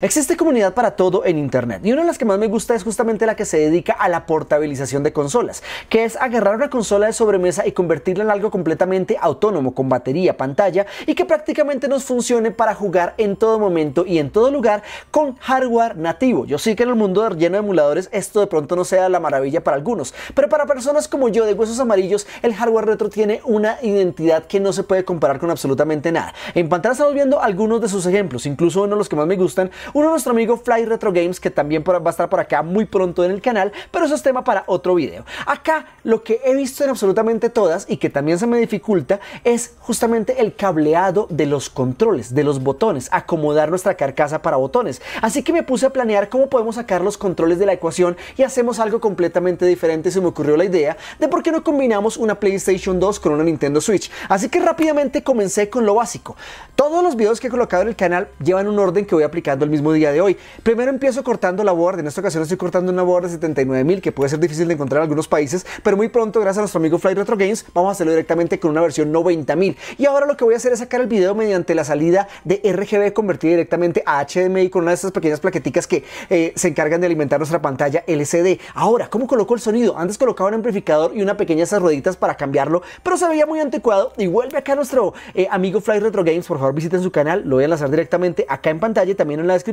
Existe comunidad para todo en Internet y una de las que más me gusta es justamente la que se dedica a la portabilización de consolas, que es agarrar una consola de sobremesa y convertirla en algo completamente autónomo, con batería, pantalla y que prácticamente nos funcione para jugar en todo momento y en todo lugar con hardware nativo. Yo sé que en el mundo lleno de emuladores esto de pronto no sea la maravilla para algunos, pero para personas como yo de huesos amarillos el hardware retro tiene una identidad que no se puede comparar con absolutamente nada. En pantalla estamos viendo algunos de sus ejemplos, incluso uno de los que más me gustan uno de nuestro amigo Fly Retro Games, que también va a estar por acá muy pronto en el canal, pero eso es tema para otro video. Acá lo que he visto en absolutamente todas y que también se me dificulta es justamente el cableado de los controles, de los botones, acomodar nuestra carcasa para botones. Así que me puse a planear cómo podemos sacar los controles de la ecuación y hacemos algo completamente diferente. Se me ocurrió la idea de por qué no combinamos una PlayStation 2 con una Nintendo Switch. Así que rápidamente comencé con lo básico. Todos los videos que he colocado en el canal llevan un orden que voy aplicando el mismo día de hoy. Primero empiezo cortando la board, en esta ocasión estoy cortando una board de 79.000 que puede ser difícil de encontrar en algunos países, pero muy pronto gracias a nuestro amigo Fly Retro Games vamos a hacerlo directamente con una versión 90.000. Y ahora lo que voy a hacer es sacar el video mediante la salida de RGB convertida directamente a HDMI con una de estas pequeñas plaqueticas que eh, se encargan de alimentar nuestra pantalla LCD. Ahora, ¿cómo coloco el sonido? Antes colocaba un amplificador y una pequeña esas rueditas para cambiarlo, pero se veía muy anticuado y vuelve acá nuestro eh, amigo Fly Retro Games, por favor visiten su canal, lo voy a enlazar directamente acá en pantalla y también en la descripción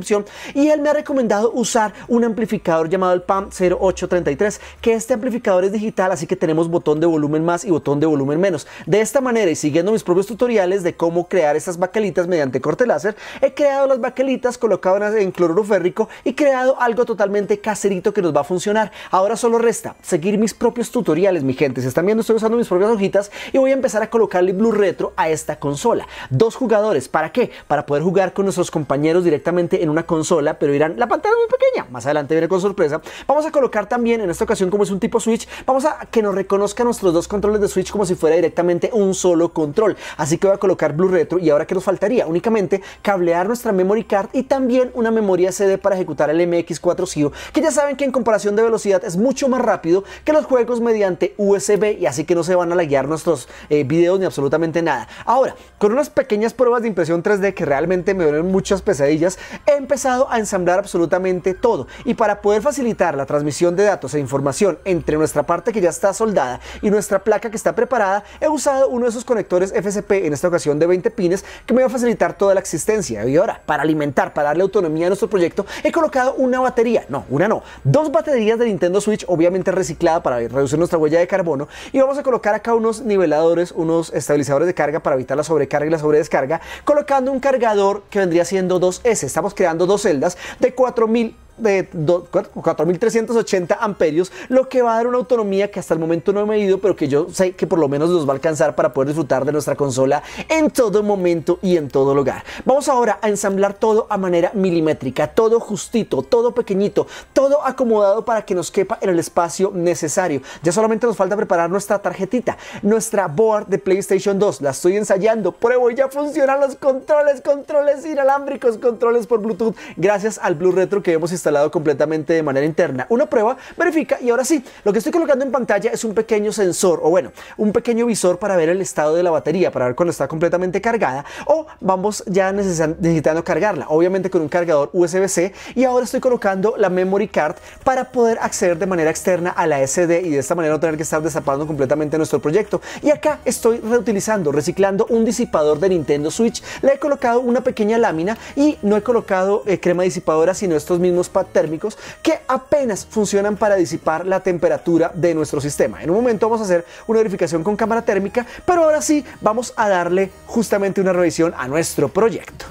y él me ha recomendado usar un amplificador llamado el PAM 0833, que este amplificador es digital, así que tenemos botón de volumen más y botón de volumen menos. De esta manera y siguiendo mis propios tutoriales de cómo crear estas baquelitas mediante corte láser, he creado las baquelitas, colocado en cloruro férrico y creado algo totalmente caserito que nos va a funcionar. Ahora solo resta seguir mis propios tutoriales, mi gente. Si están viendo, estoy usando mis propias hojitas y voy a empezar a colocarle Blue Retro a esta consola. Dos jugadores, ¿para qué? Para poder jugar con nuestros compañeros directamente en una consola, pero irán, la pantalla es muy pequeña, más adelante viene con sorpresa. Vamos a colocar también, en esta ocasión como es un tipo Switch, vamos a que nos reconozca nuestros dos controles de Switch como si fuera directamente un solo control. Así que voy a colocar Blue Retro y ahora que nos faltaría únicamente cablear nuestra memory card y también una memoria CD para ejecutar el MX4 CIO, que ya saben que en comparación de velocidad es mucho más rápido que los juegos mediante USB y así que no se van a laguear nuestros eh, videos ni absolutamente nada. Ahora, con unas pequeñas pruebas de impresión 3D que realmente me duelen muchas pesadillas, he empezado a ensamblar absolutamente todo. Y para poder facilitar la transmisión de datos e información entre nuestra parte que ya está soldada y nuestra placa que está preparada, he usado uno de esos conectores FSP, en esta ocasión de 20 pines, que me va a facilitar toda la existencia. Y ahora, para alimentar, para darle autonomía a nuestro proyecto, he colocado una batería, no, una no, dos baterías de Nintendo Switch, obviamente reciclada para reducir nuestra huella de carbono. Y vamos a colocar acá unos niveladores, unos estabilizadores de carga para evitar la sobrecarga y la sobredescarga, colocando un cargador que vendría siendo 2S. Estamos creando dos celdas de 4000 de 4.380 amperios, lo que va a dar una autonomía que hasta el momento no he medido, pero que yo sé que por lo menos nos va a alcanzar para poder disfrutar de nuestra consola en todo momento y en todo lugar. Vamos ahora a ensamblar todo a manera milimétrica, todo justito, todo pequeñito, todo acomodado para que nos quepa en el espacio necesario. Ya solamente nos falta preparar nuestra tarjetita, nuestra board de PlayStation 2. La estoy ensayando, pruebo y ya funcionan los controles, controles inalámbricos, controles por Bluetooth, gracias al Blue Retro que hemos instalado instalado completamente de manera interna. Una prueba, verifica y ahora sí, lo que estoy colocando en pantalla es un pequeño sensor o bueno, un pequeño visor para ver el estado de la batería, para ver cuando está completamente cargada o vamos ya necesitando cargarla, obviamente con un cargador USB-C y ahora estoy colocando la memory card para poder acceder de manera externa a la SD y de esta manera no tener que estar desapando completamente nuestro proyecto. Y acá estoy reutilizando, reciclando un disipador de Nintendo Switch, le he colocado una pequeña lámina y no he colocado eh, crema disipadora sino estos mismos térmicos que apenas funcionan para disipar la temperatura de nuestro sistema. En un momento vamos a hacer una verificación con cámara térmica, pero ahora sí vamos a darle justamente una revisión a nuestro proyecto.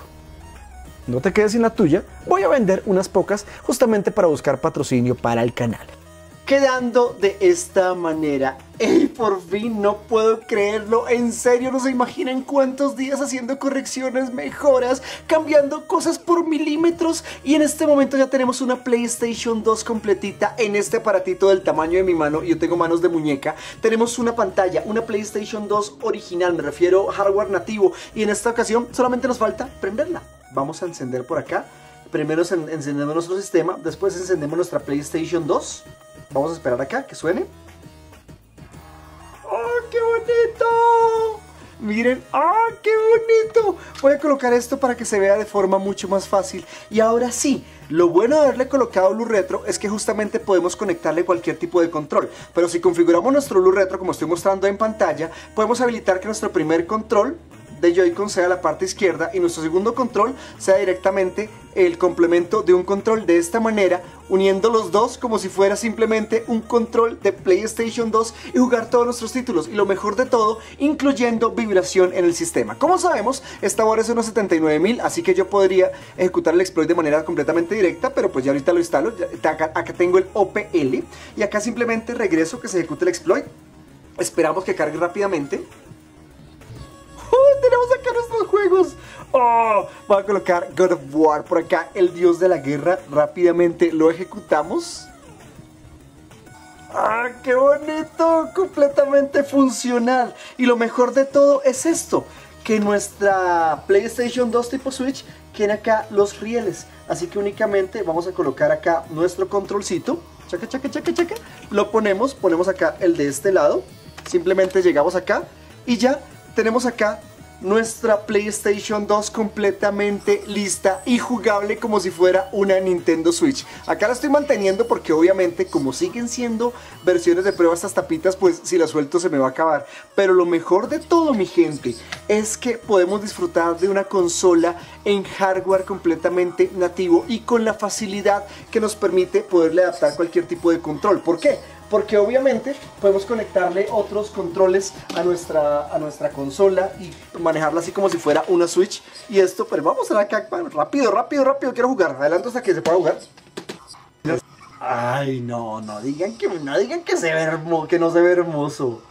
No te quedes sin la tuya, voy a vender unas pocas justamente para buscar patrocinio para el canal quedando de esta manera. ¡Ey, por fin! No puedo creerlo. En serio, no se imaginan cuántos días haciendo correcciones, mejoras, cambiando cosas por milímetros. Y en este momento ya tenemos una PlayStation 2 completita en este aparatito del tamaño de mi mano. Yo tengo manos de muñeca. Tenemos una pantalla, una PlayStation 2 original, me refiero hardware nativo. Y en esta ocasión solamente nos falta prenderla. Vamos a encender por acá. Primero encendemos nuestro sistema, después encendemos nuestra PlayStation 2. Vamos a esperar acá que suene. ¡Oh, qué bonito! Miren, ¡ah, qué bonito! Voy a colocar esto para que se vea de forma mucho más fácil. Y ahora sí, lo bueno de haberle colocado luz retro es que justamente podemos conectarle cualquier tipo de control. Pero si configuramos nuestro luz retro como estoy mostrando en pantalla, podemos habilitar que nuestro primer control de Joy-Con sea la parte izquierda y nuestro segundo control sea directamente el complemento de un control de esta manera, uniendo los dos como si fuera simplemente un control de PlayStation 2 y jugar todos nuestros títulos. Y lo mejor de todo, incluyendo vibración en el sistema. Como sabemos, esta hora es unos 79.000, así que yo podría ejecutar el exploit de manera completamente directa, pero pues ya ahorita lo instalo. Acá, acá tengo el OPL y acá simplemente regreso que se ejecute el exploit. Esperamos que cargue rápidamente tenemos acá nuestros juegos. Oh, voy a colocar God of War por acá, el dios de la guerra. Rápidamente lo ejecutamos. ¡Ah, qué bonito! Completamente funcional. Y lo mejor de todo es esto, que nuestra PlayStation 2 tipo Switch tiene acá los rieles. Así que únicamente vamos a colocar acá nuestro controlcito. Chaca, chaca, chaca, chaca. Lo ponemos, ponemos acá el de este lado. Simplemente llegamos acá y ya tenemos acá nuestra PlayStation 2 completamente lista y jugable como si fuera una Nintendo Switch. Acá la estoy manteniendo porque obviamente como siguen siendo versiones de prueba estas tapitas, pues si la suelto se me va a acabar. Pero lo mejor de todo mi gente es que podemos disfrutar de una consola en hardware completamente nativo y con la facilidad que nos permite poderle adaptar cualquier tipo de control. ¿Por qué? Porque obviamente podemos conectarle otros controles a nuestra, a nuestra consola y manejarla así como si fuera una Switch. Y esto, pero vamos a la acá, rápido, rápido, rápido, quiero jugar. Adelanto hasta que se pueda jugar. Ay, no, no digan que no digan que se ve hermoso, que no se ve hermoso.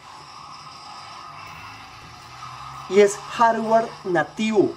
Y es hardware nativo.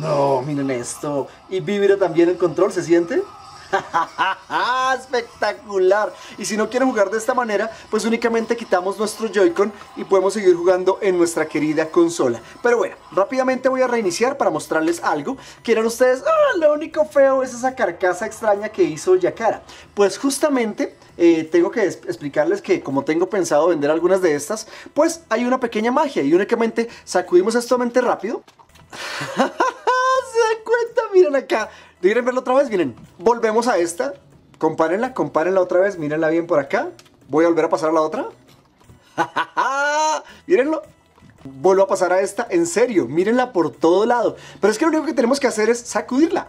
No, miren esto. Y vibra también el control, ¿se siente? ¡Espectacular! Y si no quieren jugar de esta manera, pues únicamente quitamos nuestro Joy-Con y podemos seguir jugando en nuestra querida consola. Pero bueno, rápidamente voy a reiniciar para mostrarles algo. Quieran ustedes, ¡ah! Lo único feo es esa carcasa extraña que hizo Yakara. Pues justamente... Eh, tengo que explicarles que como tengo pensado vender algunas de estas, pues hay una pequeña magia y únicamente sacudimos esto mente rápido. ¿Se dan cuenta? Miren acá, ¿Quieren verlo otra vez? Miren, volvemos a esta. Compárenla, compárenla otra vez. Mírenla bien por acá. Voy a volver a pasar a la otra. Mírenlo. Vuelvo a pasar a esta. En serio, mírenla por todo lado. Pero es que lo único que tenemos que hacer es sacudirla.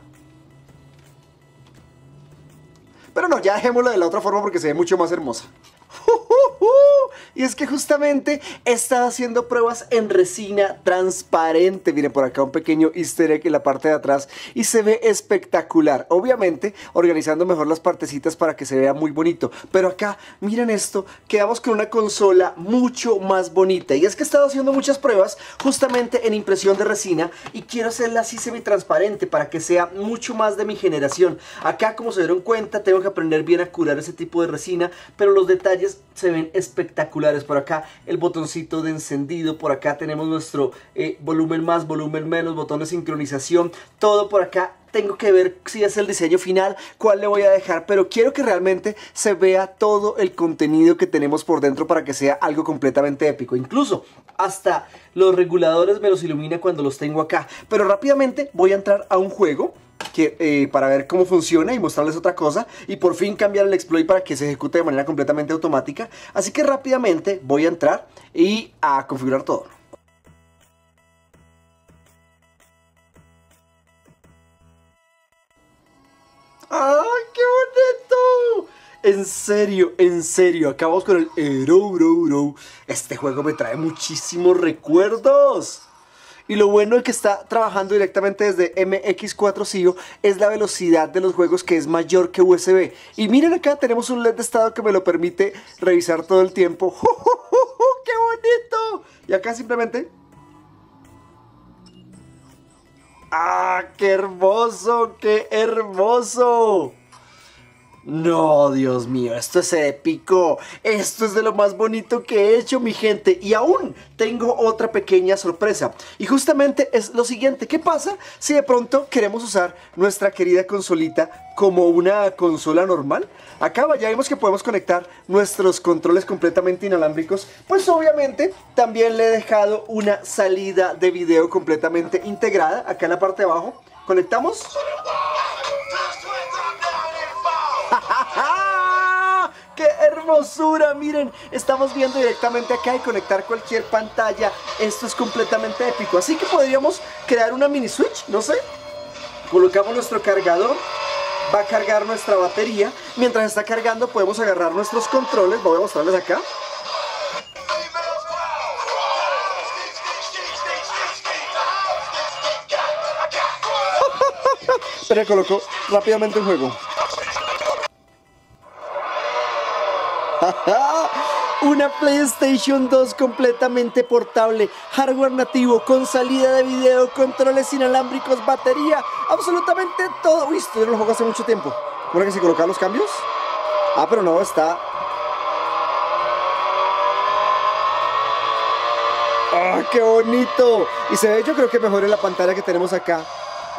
Pero no, ya dejémoslo de la otra forma porque se ve mucho más hermosa. Y es que justamente he estado haciendo pruebas en resina transparente. Miren por acá un pequeño easter egg en la parte de atrás y se ve espectacular. Obviamente organizando mejor las partecitas para que se vea muy bonito. Pero acá, miren esto, quedamos con una consola mucho más bonita. Y es que he estado haciendo muchas pruebas justamente en impresión de resina y quiero hacerla así semi-transparente para que sea mucho más de mi generación. Acá como se dieron cuenta tengo que aprender bien a curar ese tipo de resina, pero los detalles se ven espectaculares. Por acá el botoncito de encendido, por acá tenemos nuestro eh, volumen más, volumen menos, botón de sincronización, todo por acá tengo que ver si es el diseño final, cuál le voy a dejar, pero quiero que realmente se vea todo el contenido que tenemos por dentro para que sea algo completamente épico. Incluso hasta los reguladores me los ilumina cuando los tengo acá. Pero rápidamente voy a entrar a un juego eh, para ver cómo funciona y mostrarles otra cosa y por fin cambiar el exploit para que se ejecute de manera completamente automática. Así que rápidamente voy a entrar y a configurar todo. En serio, en serio, acabamos con el Ero, Este juego me trae muchísimos recuerdos. Y lo bueno de que está trabajando directamente desde MX4 CIO es la velocidad de los juegos que es mayor que USB. Y miren acá, tenemos un LED de estado que me lo permite revisar todo el tiempo. ¡Qué bonito! Y acá simplemente... ¡Ah, qué hermoso! ¡Qué hermoso! No, Dios mío, esto es épico. Esto es de lo más bonito que he hecho, mi gente. Y aún tengo otra pequeña sorpresa. Y justamente es lo siguiente. ¿Qué pasa si de pronto queremos usar nuestra querida consolita como una consola normal? Acá ya vemos que podemos conectar nuestros controles completamente inalámbricos. Pues obviamente también le he dejado una salida de video completamente integrada. Acá en la parte de abajo. Conectamos. Hermosura! Miren, estamos viendo directamente acá y conectar cualquier pantalla. Esto es completamente épico. Así que podríamos crear una mini switch, no sé. Colocamos nuestro cargador. Va a cargar nuestra batería. Mientras está cargando podemos agarrar nuestros controles. Voy a mostrarles acá. Pero colocó rápidamente el juego. Una PlayStation 2 completamente portable, hardware nativo, con salida de video, controles inalámbricos, batería, absolutamente todo. Uy, esto yo lo juego hace mucho tiempo. ¿Cómo que se colocan los cambios? Ah, pero no, está... ¡Ah, qué bonito! Y se ve, yo creo que mejor en la pantalla que tenemos acá.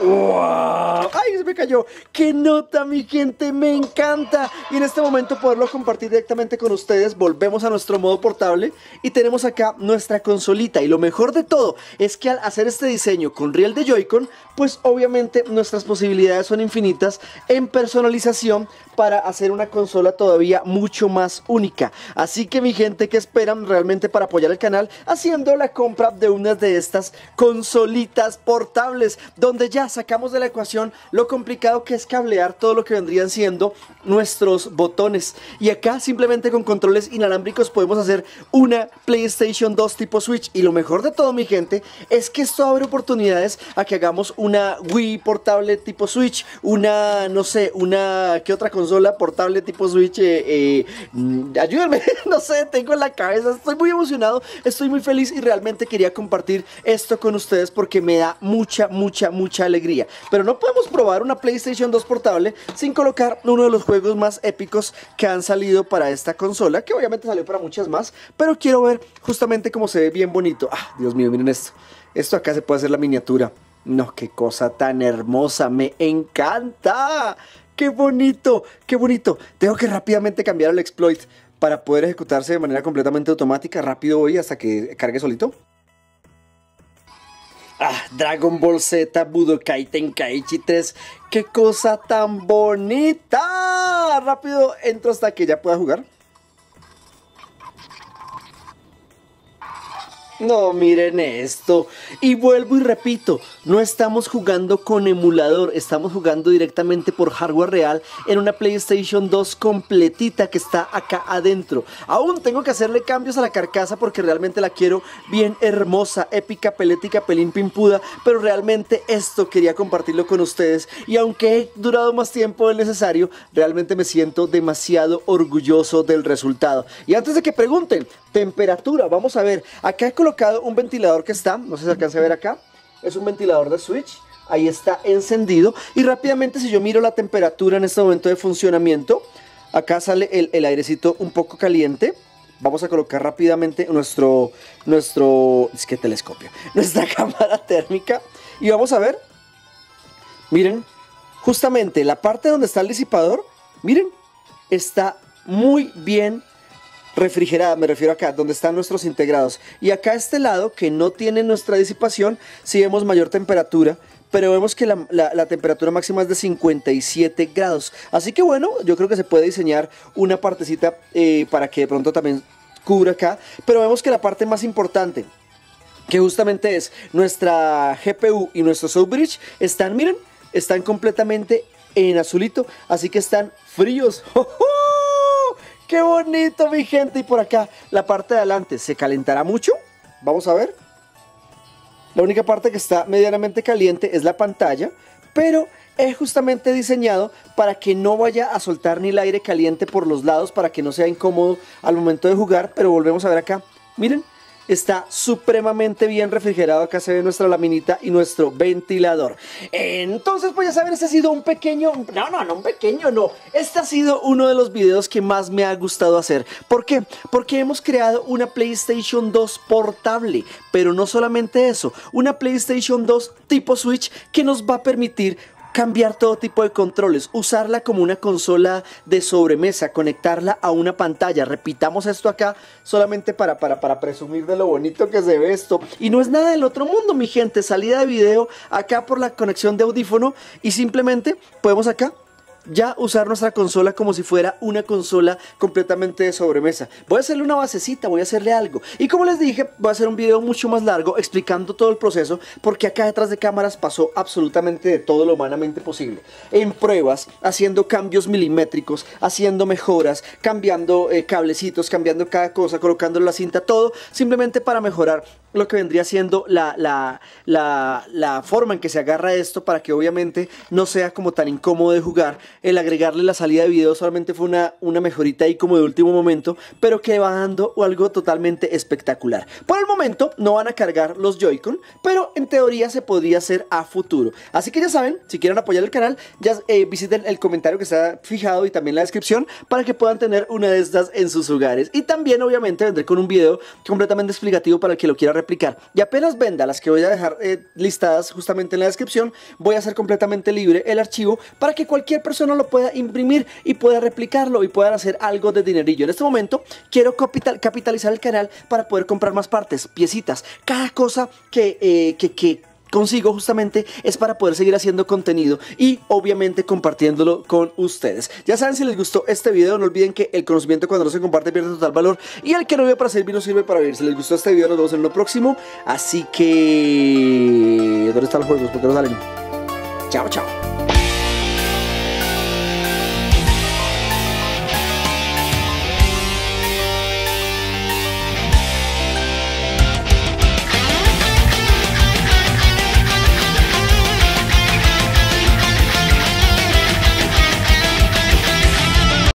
¡Wow! ¡Ay, se me cayó! ¡Qué nota, mi gente! ¡Me encanta! Y en este momento poderlo compartir directamente con ustedes. Volvemos a nuestro modo portable y tenemos acá nuestra consolita. Y lo mejor de todo es que al hacer este diseño con riel de Joy-Con, pues obviamente nuestras posibilidades son infinitas en personalización para hacer una consola todavía mucho más única. Así que mi gente, ¿qué esperan realmente para apoyar el canal? Haciendo la compra de una de estas consolitas portables, donde ya sacamos de la ecuación lo complicado que es cablear todo lo que vendrían siendo nuestros botones. Y acá simplemente con controles inalámbricos podemos hacer una PlayStation 2 tipo Switch. Y lo mejor de todo, mi gente, es que esto abre oportunidades a que hagamos una Wii portable tipo Switch, una, no sé, una, ¿qué otra consola? portable tipo Switch. Eh, eh, mm, ayúdenme, no sé, tengo en la cabeza. Estoy muy emocionado, estoy muy feliz y realmente quería compartir esto con ustedes porque me da mucha, mucha, mucha alegría. Pero no podemos probar una PlayStation 2 portable sin colocar uno de los juegos más épicos que han salido para esta consola, que obviamente salió para muchas más, pero quiero ver justamente cómo se ve bien bonito. Ah, Dios mío, miren esto. Esto acá se puede hacer la miniatura. No, qué cosa tan hermosa, me encanta. ¡Qué bonito! ¡Qué bonito! Tengo que rápidamente cambiar el exploit para poder ejecutarse de manera completamente automática. Rápido voy hasta que cargue solito. Ah, Dragon Ball Z Budokai Tenkaichi 3. ¡Qué cosa tan bonita! Rápido entro hasta que ya pueda jugar. No, miren esto. Y vuelvo y repito, no estamos jugando con emulador, estamos jugando directamente por hardware real en una PlayStation 2 completita que está acá adentro. Aún tengo que hacerle cambios a la carcasa porque realmente la quiero bien hermosa, épica, pelética, pelín pimpuda, pero realmente esto quería compartirlo con ustedes y aunque he durado más tiempo del necesario, realmente me siento demasiado orgulloso del resultado. Y antes de que pregunten, temperatura, vamos a ver, acá he colocado un ventilador que está, no sé si alcanza a ver acá, es un ventilador de switch, ahí está encendido. Y rápidamente si yo miro la temperatura en este momento de funcionamiento, acá sale el, airecito un poco caliente, vamos a colocar rápidamente nuestro, nuestro, es que telescopio, nuestra cámara térmica. Y vamos a ver, miren, justamente la parte donde está el disipador, miren, está muy bien refrigerada, me refiero acá, donde están nuestros integrados. Y acá este lado, que no tiene nuestra disipación, si vemos mayor temperatura, pero vemos que la, temperatura máxima es de 57 grados. Así que bueno, yo creo que se puede diseñar una partecita eh, para que de pronto también cubra acá. Pero vemos que la parte más importante, que justamente es nuestra GPU y nuestro Soundbridge, están, miren, están completamente en azulito, así que están fríos. ¡Qué bonito, mi gente! Y por acá, la parte de adelante, ¿se calentará mucho? Vamos a ver. La única parte que está medianamente caliente es la pantalla, pero es justamente diseñado para que no vaya a soltar ni el aire caliente por los lados, para que no sea incómodo al momento de jugar, pero volvemos a ver acá. Miren, está supremamente bien refrigerado. Acá se ve nuestra laminita y nuestro ventilador. Entonces, pues ya saben, este ha sido un pequeño... No, no, no, un pequeño, no. Este ha sido uno de los videos que más me ha gustado hacer. ¿Por qué? Porque hemos creado una PlayStation 2 portable. Pero no solamente eso, una PlayStation 2 tipo Switch que nos va a permitir cambiar todo tipo de controles, usarla como una consola de sobremesa, conectarla a una pantalla. Repitamos esto acá solamente para, para, para presumir de lo bonito que se ve esto. Y no es nada del otro mundo, mi gente. Salida de video acá por la conexión de audífono y simplemente podemos acá ya usar nuestra consola como si fuera una consola completamente de sobremesa. Voy a hacerle una basecita, voy a hacerle algo. Y como les dije, voy a hacer un video mucho más largo explicando todo el proceso porque acá detrás de cámaras pasó absolutamente de todo lo humanamente posible. En pruebas, haciendo cambios milimétricos, haciendo mejoras, cambiando eh, cablecitos, cambiando cada cosa, colocando la cinta, todo simplemente para mejorar lo que vendría siendo la, la, la, la forma en que se agarra esto para que obviamente no sea como tan incómodo de jugar el agregarle la salida de video solamente fue una, una mejorita ahí como de último momento, pero que va dando algo totalmente espectacular. Por el momento no van a cargar los Joy-Con, pero en teoría se podría hacer a futuro. Así que ya saben, si quieren apoyar el canal, ya eh, visiten el comentario que está fijado y también la descripción para que puedan tener una de estas en sus hogares. Y también obviamente vendré con un video completamente explicativo para el que lo quiera replicar. Y apenas venda las que voy a dejar eh, listadas justamente en la descripción, voy a hacer completamente libre el archivo para que cualquier persona lo pueda imprimir y pueda replicarlo y puedan hacer algo de dinerillo. En este momento quiero capitalizar el canal para poder comprar más partes, piecitas, cada cosa que, eh, que consigo justamente es para poder seguir haciendo contenido y obviamente compartiéndolo con ustedes. Ya saben si les gustó este video, no olviden que el conocimiento cuando no se comparte pierde total valor y el que no vive para servir no sirve para vivir. Si les gustó este video nos vemos en lo próximo, así que... ¿Dónde están los juegos? ¿Por qué no salen? Chao, chao.